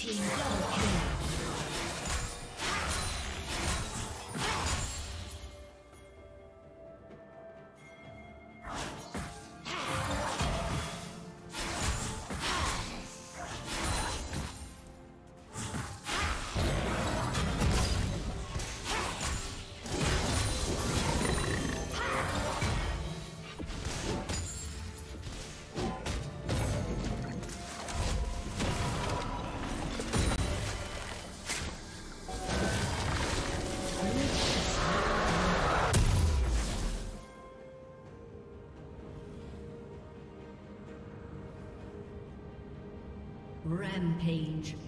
请求集 Rampage.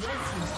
Red Team's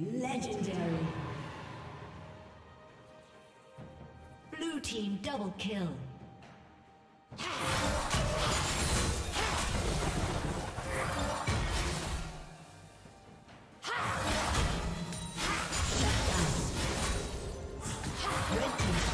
Legendary. Blue team double kill. Legendary.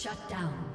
Shut down.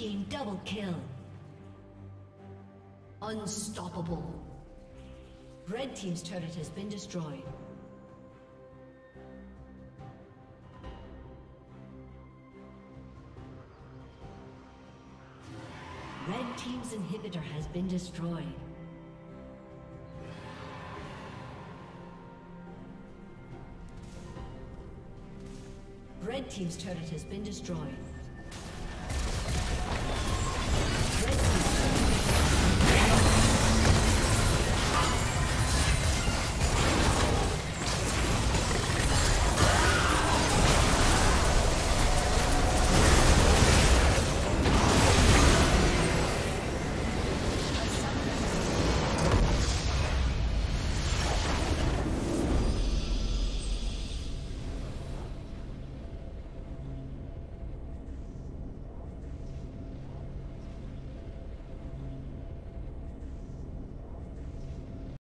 Team double kill. Unstoppable. Red Team's turret has been destroyed. Red Team's inhibitor has been destroyed. Red Team's turret has been destroyed.